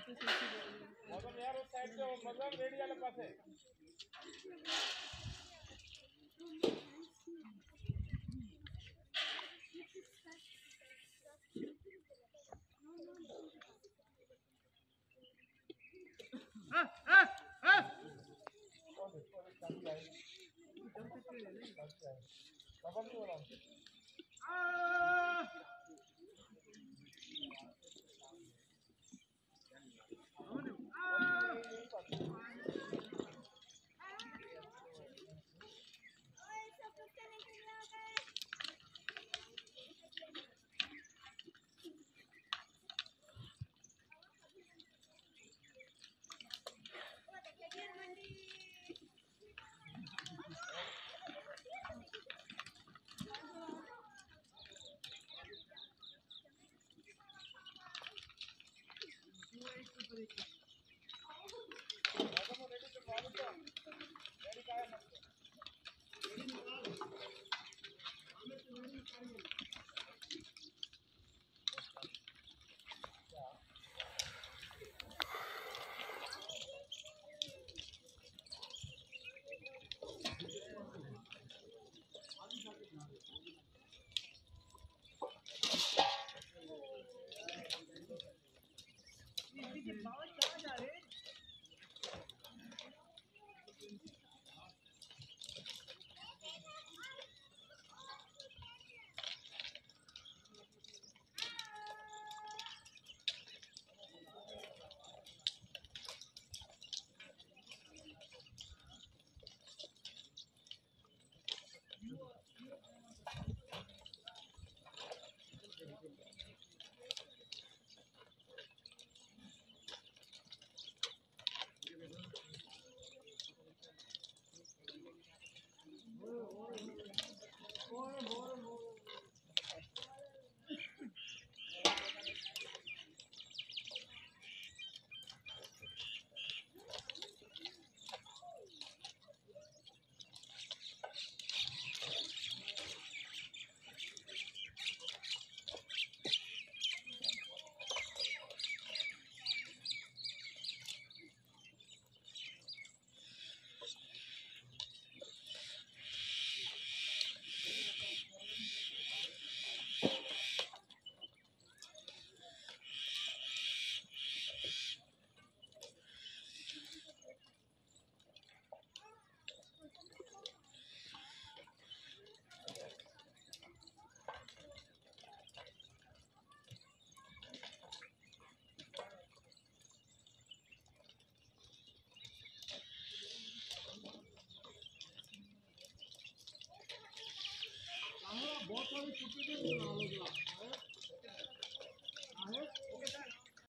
मौसम यार उस साइड से मतलब रेडी वाले पास है बाबा नहीं हो रहा Mọi 的我操！你不是这个了子去？